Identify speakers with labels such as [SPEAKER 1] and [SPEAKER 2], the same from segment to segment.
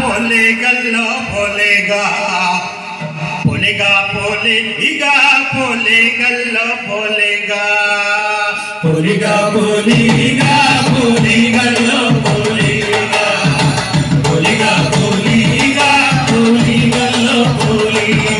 [SPEAKER 1] भोले गल्लो भोलेगा भोलेगा भोलेगा भोले गल्लो भोलेगा
[SPEAKER 2] भोलेगा भोलेगा भोले गल्लो भोलेगा भोलेगा भोलेगा भोले गल्लो भोलेगा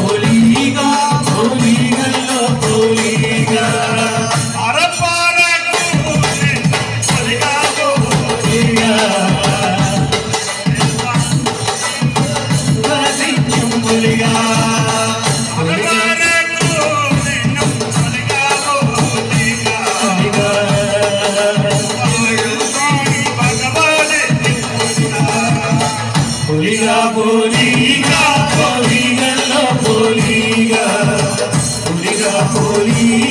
[SPEAKER 2] Polina, Polina, Polina, Polina, Polina,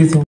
[SPEAKER 2] you